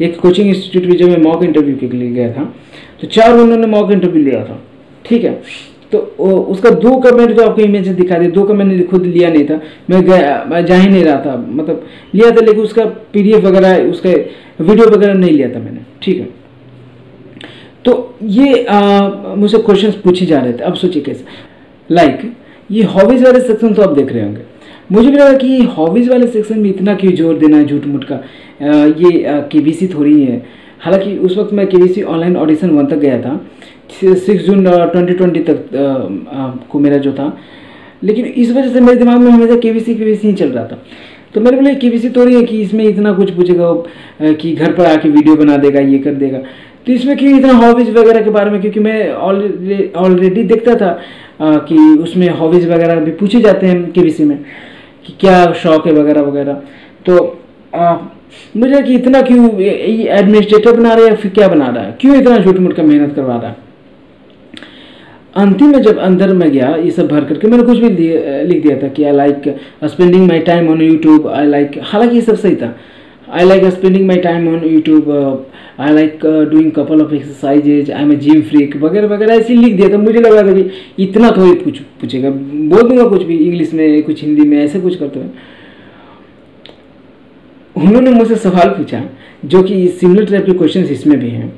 एक coaching institute में जब मैं मॉक इंटरव्यू के लिए गया था। तो चार उन्होंने मॉक इंटरव्यू लिया था। ठीक है? तो उसका दो का मैंने तो आपको इमेज दिखा दिया। दो का मैंने खुद लिया नहीं था। मैं गया जा ही नहीं रहा था। मतलब लिया था, लेकिन उसका पीडीएफ वगैरह, उसका वीडियो वगैरह नहीं लिया था मैंने। ठीक है? तो ये मुझसे क्वेश्चंस पूछे जा रहे थे। अब सोचिए कैसे? लाइक ये हॉबीज वाले सेक्शन तो आप देख रहे होंगे। मुझे भी लगा कि हॉबीज वाले सेक्शन में इतना क्यों ज़ोर देना है झूठ मूठ का? ये के थोड़ी है हालाँकि उस वक्त मैं के ऑनलाइन ऑडिशन वन तक गया था। सिक्स जून ट्वेंटी ट्वेंटी तक को मेरा जो था। लेकिन इस वजह से मेरे दिमाग में हमेशा के बी सी ही चल रहा था। तो मेरे बोले के बी सी थोड़ी है कि इसमें इतना कुछ पूछेगा कि घर पर आके वीडियो बना देगा, ये कर देगा। तो इसमें क्यों इतना हॉबीज़ वगैरह के बारे में? क्योंकि मैं ऑलरेडी देखता था कि उसमें हॉबीज़ वगैरह भी पूछे जाते हैं के सी में। कि क्या शौक है वगैरह वगैरह। तो आ, मुझे कि इतना क्यों एडमिनिस्ट्रेटर बना रहे है या फिर क्या बना रहा है? क्यों इतना झूठ मूठ का मेहनत करवा रहा है? अंतिम में जब अंदर में गया ये सब भर करके मैंने कुछ भी लिख दिया था कि I like spending my time on YouTube I like हालाँकि ये सब सही था। I like spending my time on YouTube I like doing couple of exercises I am a gym freak वगैरह वगैरह, ऐसे ही लिख दिया था, मुझे लगा था कि इतना थोड़ी पूछ, पूछेगा, बोल दूँगा कुछ भी इंग्लिश में, कुछ हिंदी में, ऐसे कुछ करते हुए। उन्होंने मुझसे सवाल पूछा, जो कि सिमिलर टाइप के क्वेश्चन इसमें भी हैं।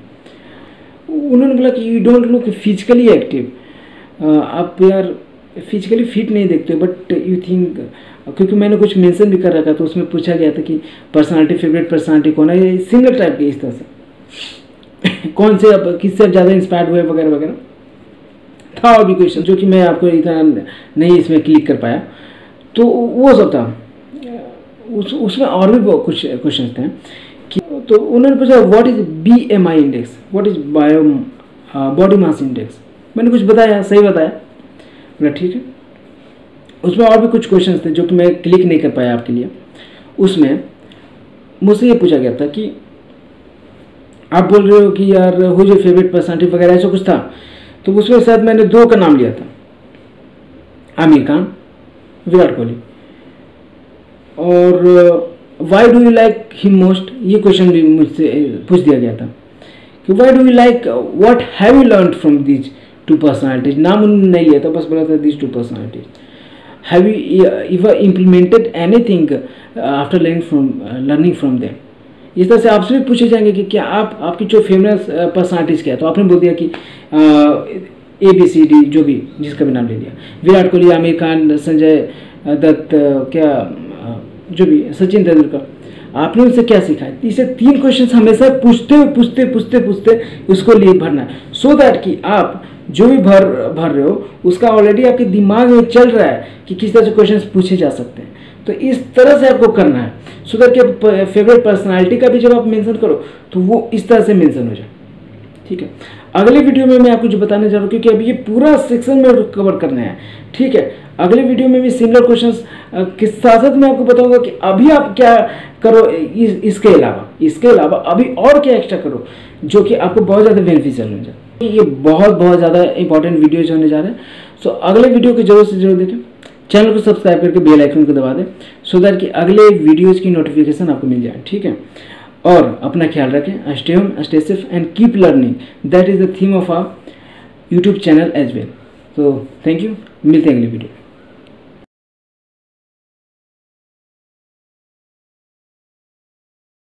उन्होंने बोला कि you don't look physically active आप यार फिजिकली फिट नहीं देखते बट यू थिंक क्योंकि मैंने कुछ मेंशन भी कर रखा था, उसमें पूछा गया था कि पर्सनालिटी फेवरेट पर्सनालिटी कौन है? ये सिंगल टाइप के इस तरह से। कौन से अब, किससे आप ज़्यादा इंस्पायर्ड हुए वगैरह वगैरह? था और भी क्वेश्चन जो कि मैं आपको इतना नहीं इसमें क्लिक कर पाया। तो वो सब था। उस, उसमें और भी कुछ क्वेश्चन थे। कि तो उन्होंने पूछा what is B M I index what is bio body mass index मैंने कुछ बताया, सही बताया? बोला, ठीक है। उसमें और भी कुछ क्वेश्चंस थे जो कि मैं क्लिक नहीं कर पाया आपके लिए। उसमें मुझसे ये पूछा गया था कि आप बोल रहे हो कि यार हो जो फेवरेट पर्सनालिटी वगैरह, ऐसा कुछ था। तो उसमें शायद मैंने दो का नाम लिया था। आमिर खान, विराट कोहली। और why do you like him most ये क्वेश्चन भी मुझसे पूछ दिया गया था कि why do you like what have you learn from these two personalities नाम उन्होंने नहीं लिया था, बस बोला था these two personalities have you ever implemented any thing after learning from learning from them इस तरह से आपसे भी पूछे जाएँगे कि क्या आप, आपकी जो फ़ेमस पर्सनालिटीज़ क्या है? तो आपने बोल दिया कि ए बी सी डी जो भी, जिसका भी नाम ले लिया। विराट कोहली, आमिर खान, संजय दत्त क्या जो भी, सचिन तेंदुलकर। आपने उनसे क्या सीखा? है इसे तीन क्वेश्चन हमेशा पूछते पूछते पूछते पूछते उसको लिए भरना है। सो so दैट कि आप जो भी भर भर रहे हो उसका ऑलरेडी आपके दिमाग में चल रहा है कि किस तरह से क्वेश्चन पूछे जा सकते हैं। तो इस तरह से आपको करना है। सो दैट कि फेवरेट पर्सनालिटी का भी जब आप मेंशन करो तो वो इस तरह से मेंशन हो जाए। ठीक है? अगले वीडियो में मैं आपको जो बताने जा रहा हूँ क्योंकि अभी ये पूरा सेक्शन में कवर करना है। ठीक है? अगले वीडियो में भी सिमिलर क्वेश्चन के साथ साथ मैं आपको बताऊँगा कि अभी आप क्या करो इस, इसके अलावा इसके अलावा अभी और क्या एक्स्ट्रा करो जो कि आपको बहुत ज़्यादा बेनिफिशियल हो जाए। ये बहुत बहुत ज़्यादा इंपॉर्टेंट वीडियोज़ होने जा रहे हैं। सो अगले वीडियो को ज़रूर से ज़रूर देखें। चैनल को सब्सक्राइब करके बेल आइकन को दबा दें सो दैट कि अगले वीडियोज़ की नोटिफिकेशन आपको मिल जाए, ठीक है? और अपना ख्याल रखें stay home stay safe and keep learning that is the theme of our YouTube channel as well तो थैंक यू मिलते हैं अगले वीडियो